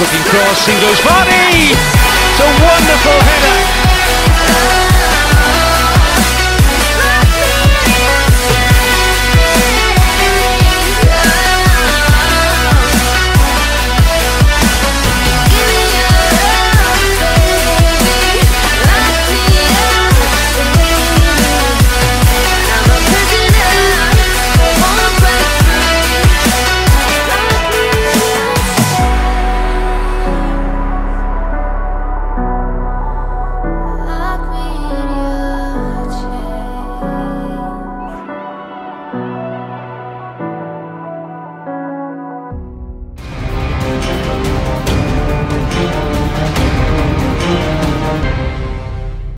Looking cross, single's goes Vardy! It's a wonderful header!